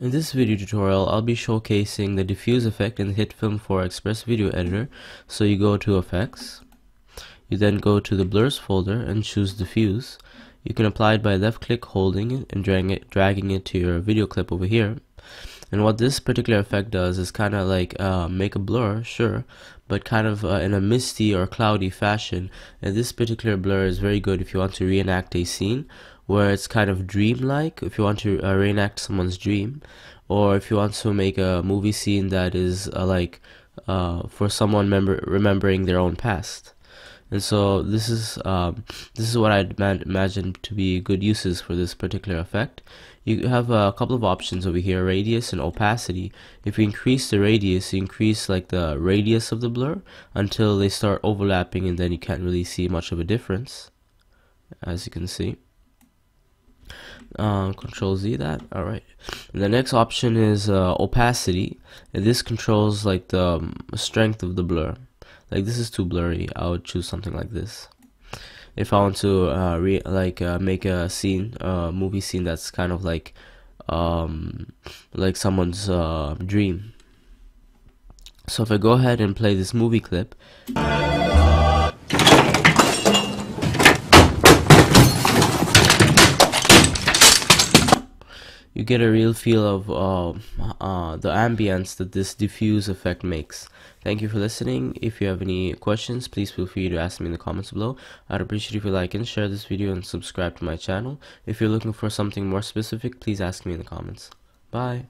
In this video tutorial, I'll be showcasing the diffuse effect in the HitFilm 4 Express video editor. So you go to effects, you then go to the blurs folder and choose diffuse. You can apply it by left click holding it and dragging it, dragging it to your video clip over here. And what this particular effect does is kind of like uh, make a blur, sure, but kind of uh, in a misty or cloudy fashion. And this particular blur is very good if you want to reenact a scene where it's kind of dreamlike if you want to uh, reenact someone's dream or if you want to make a movie scene that is uh, like uh, for someone member remembering their own past and so this is um, this is what I'd imagine to be good uses for this particular effect. You have a couple of options over here radius and opacity. If you increase the radius you increase like the radius of the blur until they start overlapping and then you can't really see much of a difference as you can see. Uh, control Z that alright. The next option is uh, opacity. And this controls like the um, strength of the blur like this is too blurry. I would choose something like this. If I want to uh, re like uh, make a scene a movie scene that's kind of like um, like someone's uh, dream. So if I go ahead and play this movie clip you get a real feel of uh, uh, the ambience that this diffuse effect makes. Thank you for listening. If you have any questions, please feel free to ask me in the comments below. I'd appreciate if you like and share this video and subscribe to my channel. If you're looking for something more specific, please ask me in the comments. Bye.